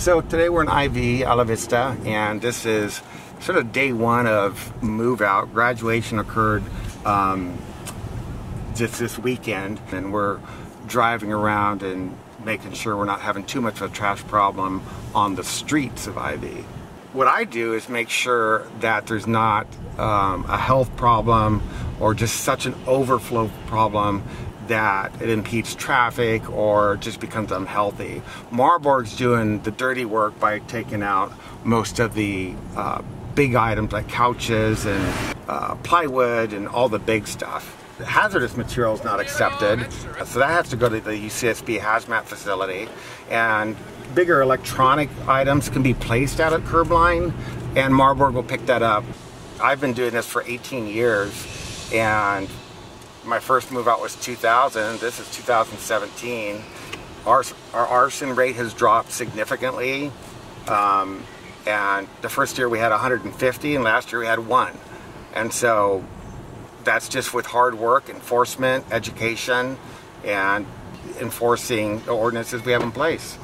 So today we're in IV, Isla Vista, and this is sort of day one of move out. Graduation occurred um, just this weekend, and we're driving around and making sure we're not having too much of a trash problem on the streets of IV. What I do is make sure that there's not um, a health problem or just such an overflow problem that it impedes traffic or just becomes unhealthy. Marborg's doing the dirty work by taking out most of the uh, big items like couches and uh, plywood and all the big stuff. The hazardous material is not accepted, so that has to go to the UCSB hazmat facility. And bigger electronic items can be placed out at Curbline, and Marburg will pick that up. I've been doing this for 18 years, and my first move out was 2000. This is 2017. Our, our arson rate has dropped significantly. Um, and the first year we had 150 and last year we had one. And so that's just with hard work, enforcement, education, and enforcing the ordinances we have in place.